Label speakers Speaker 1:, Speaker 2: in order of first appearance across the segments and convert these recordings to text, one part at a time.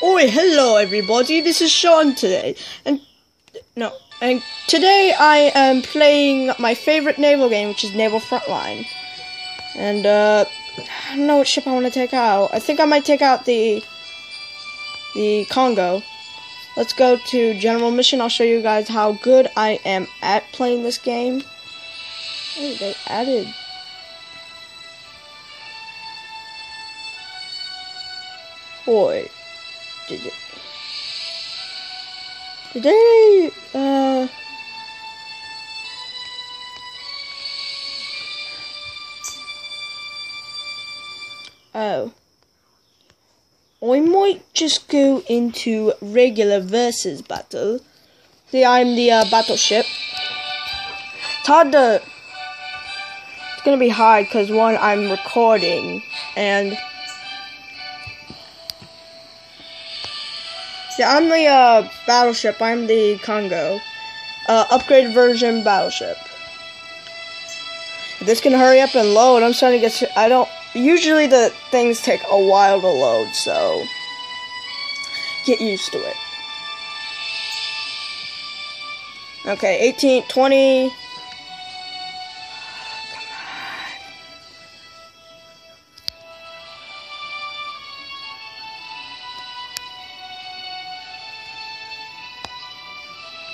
Speaker 1: Oh, hello everybody, this is Sean today, and, no, and today I am playing my favorite naval game, which is Naval Frontline. And, uh, I don't know what ship I want to take out. I think I might take out the, the Kongo. Let's go to General Mission, I'll show you guys how good I am at playing this game. Hey, they added boy they uh oh I might just go into regular versus battle. See, I'm the uh, battleship. It's hard to. It's gonna be hard because one, I'm recording, and Yeah, I'm the uh, battleship. I'm the Kongo. Uh, upgraded version battleship. This can hurry up and load. I'm starting to get. I don't. Usually the things take a while to load, so get used to it. Okay, 18, 20.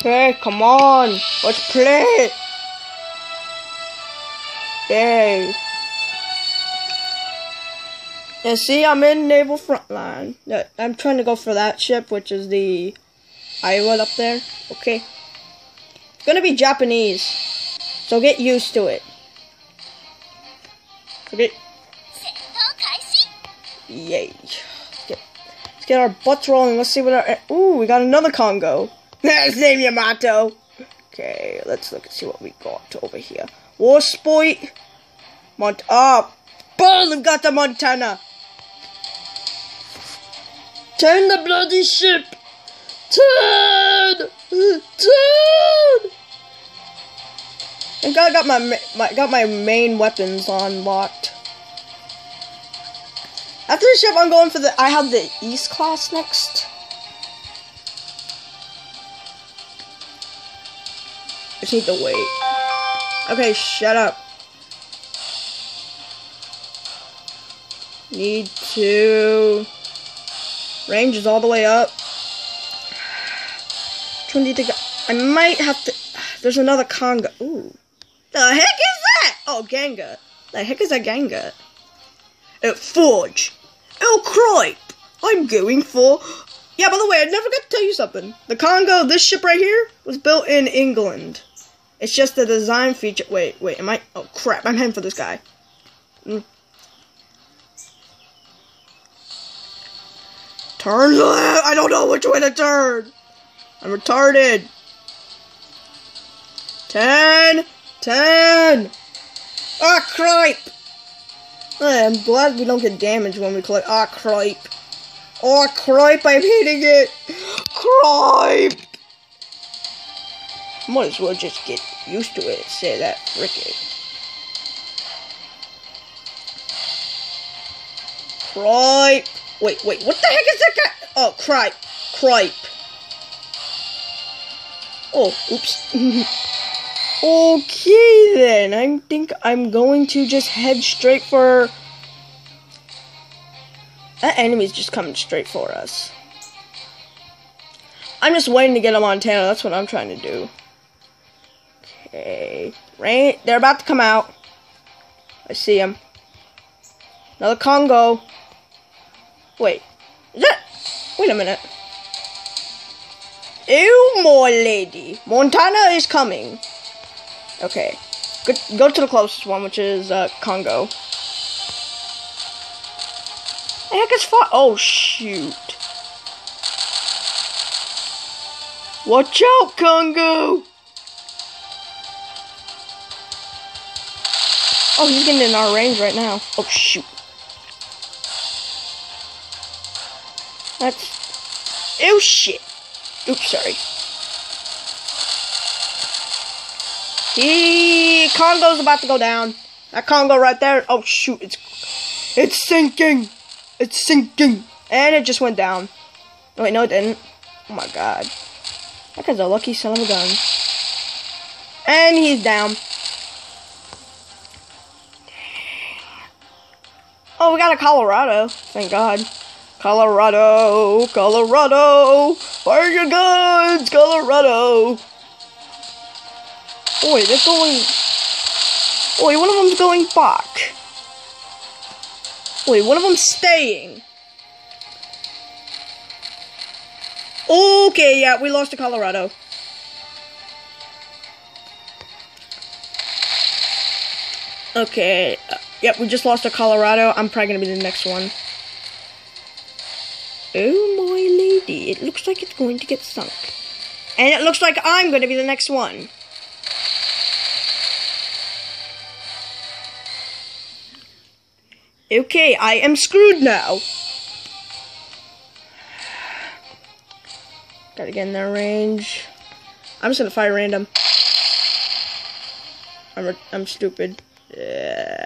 Speaker 1: Okay, come on. Let's play. Yay. And see, I'm in Naval Frontline. I'm trying to go for that ship, which is the Iowa up there. Okay. It's gonna be Japanese. So get used to it. Okay. Yay. Let's get, let's get our butts rolling. Let's see what our... Ooh, we got another Kongo. Let's name Yamato. Okay, let's look and see what we got over here. Warspite. Mont ah, boom, we've got the Montana. Turn the bloody ship. Turn. Turn. I got, got my, my got my main weapons unlocked. After the ship, I'm going for the. I have the East class next. Just need to wait. Okay, shut up. Need to... Range is all the way up. Which do you think I, might have to... There's another Conga. Ooh. The heck is that? Oh, Ganga. The heck is a Ganga? At Forge. Oh, Cripe. I'm going for... Yeah, by the way, I never got to tell you something. The Kongo, this ship right here, was built in England. It's just the design feature. Wait, wait, am I? Oh crap, I'm heading for this guy. Mm. Turn left! I don't know which way to turn! I'm retarded! Ten! Ten! Ah, cripe! I'm glad we don't get damaged when we collect. Ah, cripe! Oh, cripe, I'm hitting it! Cripe! Might as well just get used to it say that frickin'. Cripe. Wait, wait, what the heck is that guy? Oh, cripe. Cripe. Oh, oops. okay then, I think I'm going to just head straight for... That enemy's just coming straight for us. I'm just waiting to get a Montana, that's what I'm trying to do. Okay. Rain. They're about to come out. I see them. Another Kongo. Wait. Is that? Wait a minute. Ew, more lady. Montana is coming. Okay. Go, go to the closest one, which is uh, Kongo. The heck is far? Oh, shoot. Watch out, Kongo! Oh, he's getting in our range right now. Oh, shoot. That's... Oh, shit. Oops, sorry. He... Kongo's about to go down. That Kongo right there. Oh, shoot. It's... It's sinking. It's sinking. And it just went down. Oh, wait, no, it didn't. Oh my god. That guy's a lucky son of a gun. And he's down. Oh, we got a Colorado. Thank God. Colorado, Colorado, fire your guns, Colorado. Wait, they're going. Wait, one of them's going back. Wait, one of them's staying. Okay, yeah, we lost to Colorado. Okay, yep, we just lost to Colorado. I'm probably gonna be the next one. Oh my lady, it looks like it's going to get sunk. And it looks like I'm gonna be the next one. Okay, I am screwed now. Gotta get in their range. I'm just gonna fire random. I'm I'm stupid. Yeah.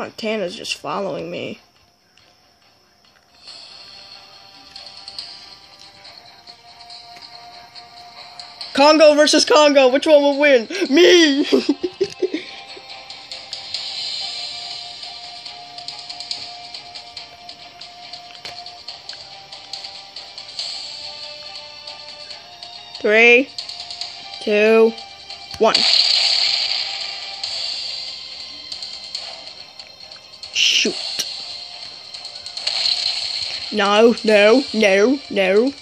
Speaker 1: Montana's just following me. Kongo versus Kongo. Which one will win? Me. Three, two, one. No, no, no, no.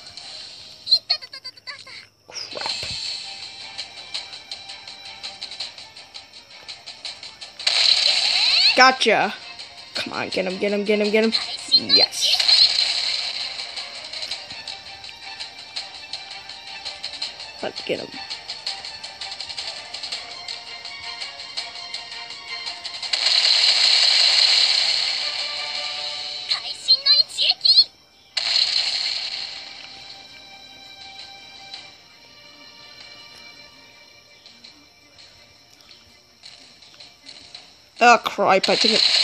Speaker 1: Crap. Gotcha. Come on, get him, get him, get him, get him. Yes. Let's get him. Oh, crap, I think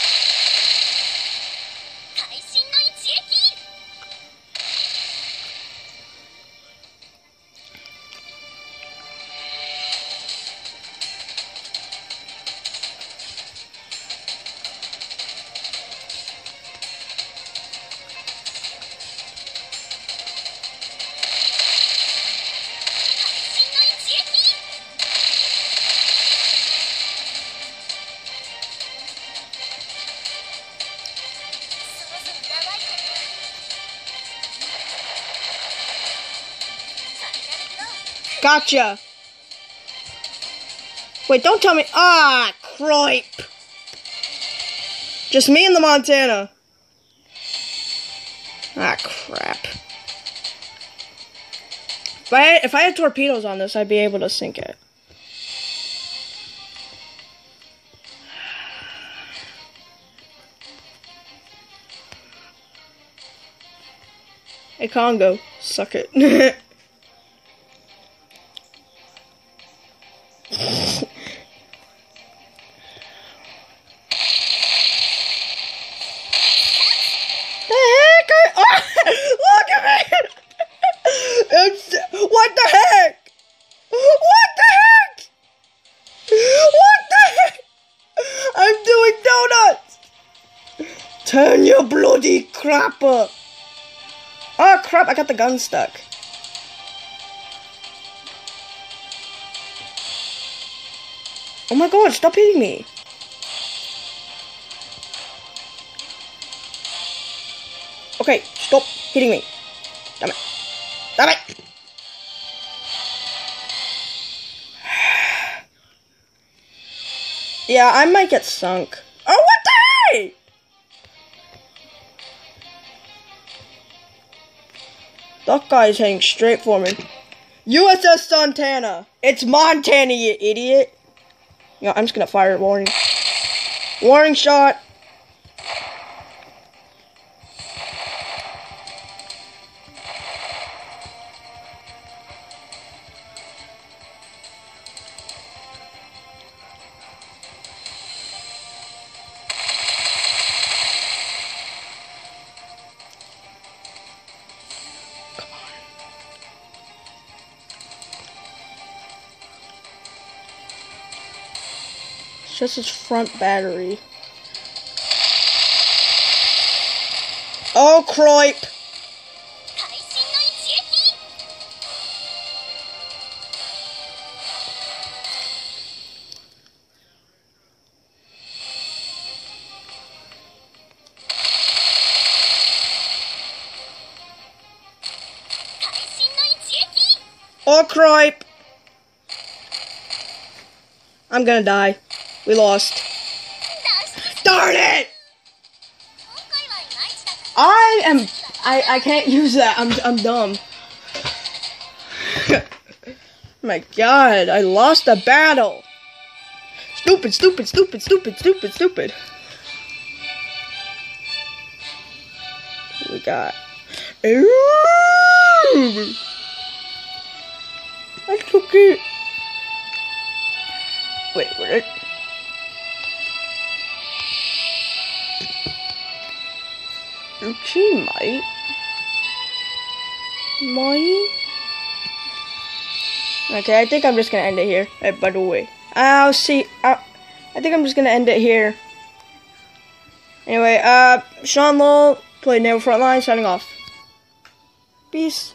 Speaker 1: Gotcha. Wait, don't tell me. Ah, cripe. Just me and the Montana. Ah, crap. If I, had, if I had torpedoes on this, I'd be able to sink it. Hey, Kongo, suck it. bloody crapper. Oh crap, I got the gun stuck. Oh my god, stop hitting me. Okay, stop hitting me. Damn it. Damn it! yeah, I might get sunk. Oh, what the heck? That guy's heading straight for me. USS Santana. It's Montana, you idiot. Yeah, I'm just gonna fire warning. Warning shot. It's just its front battery. Oh, cripe! Oh, cripe! I'm gonna die. We lost. Darn it! I am. I I can't use that. I'm I'm dumb. My God! I lost the battle. Stupid! Stupid! Stupid! Stupid! Stupid! Stupid! we got. That's okay. Wait, what? She might. Might. Okay, I think I'm just gonna end it here. By the way, I'll see. I, I think I'm just gonna end it here. Anyway, uh, Sean Lowell played Naval Frontline, signing off. Peace.